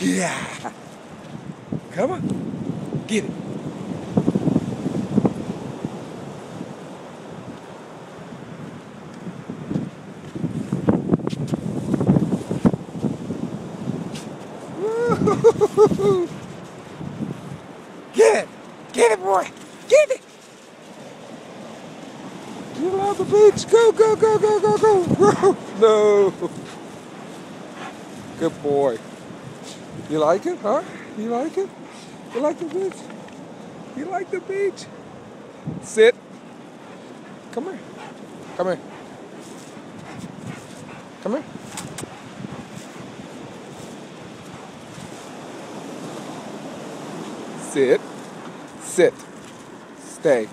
Yeah. Come on. Get it. Get it. Get it, boy. Get it. Get out the beach. Go, go, go, go, go, go. No. Good boy. You like it, huh? You like it? You like the beach? You like the beach? Sit. Come here. Come here. Come here. Sit. Sit. Stay.